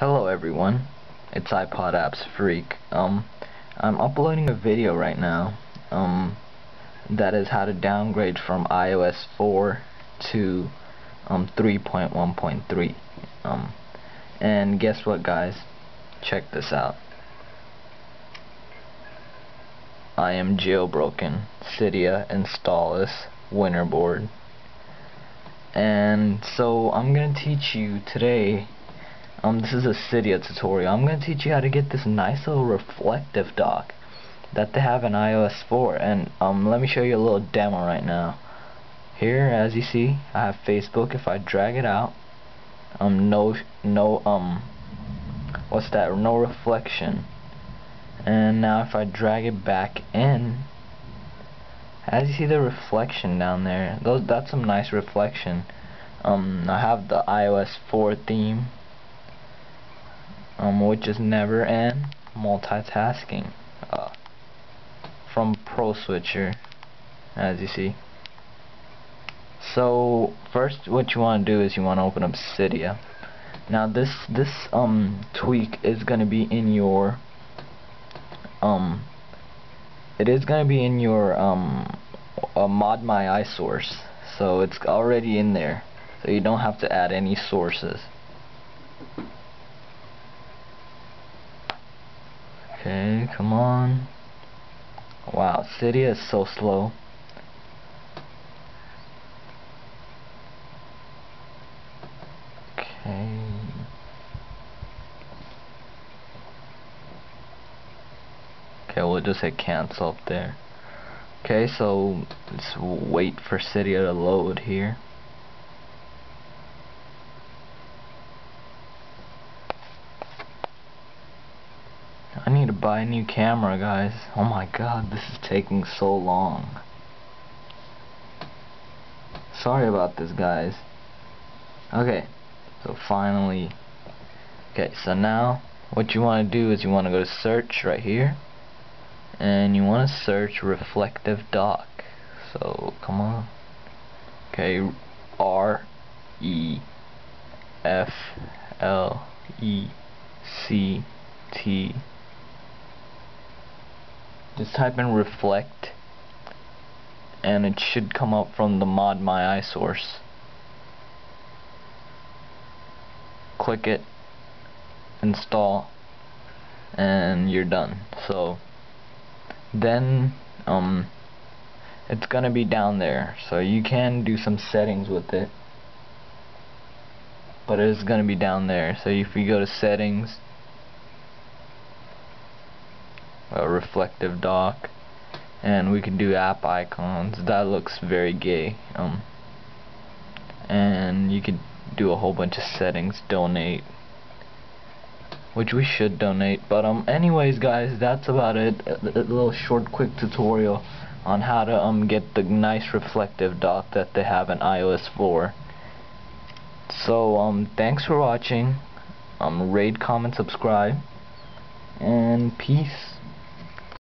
Hello everyone, it's iPod Apps Freak. Um, I'm uploading a video right now. Um, that is how to downgrade from iOS 4 to um 3.1.3. Um, and guess what, guys? Check this out. I am jailbroken. Cydia install this Winterboard. And so I'm gonna teach you today um, this is a Cydia tutorial. I'm going to teach you how to get this nice little reflective dock that they have in iOS 4. And um, let me show you a little demo right now. Here, as you see, I have Facebook. If I drag it out, um, no, no, um, what's that? No reflection. And now if I drag it back in, as you see the reflection down there, those that's some nice reflection. Um, I have the iOS 4 theme um, which is never end multitasking uh, from ProSwitcher as you see. So first what you want to do is you want to open up Cydia. Now this this um tweak is gonna be in your um it is gonna be in your um uh, mod my iSource so it's already in there. So you don't have to add any sources Come on. Wow, Cydia is so slow. Okay. Okay, we'll just hit cancel up there. Okay, so let's wait for Cydia to load here. I need to buy a new camera, guys. Oh my god, this is taking so long. Sorry about this, guys. Okay, so finally... Okay, so now, what you want to do is you want to go to search right here. And you want to search reflective dock. So, come on. Okay, R E F L E C T just type in reflect and it should come up from the ModMyi source. Click it install and you're done. So then um it's gonna be down there. So you can do some settings with it but it's gonna be down there. So if you go to settings a reflective dock. And we can do app icons. That looks very gay um. And you can do a whole bunch of settings donate. Which we should donate but um anyways guys that's about it. A, a little short quick tutorial on how to um get the nice reflective dock that they have in iOS 4 so um thanks for watching. Um rate comment subscribe. And peace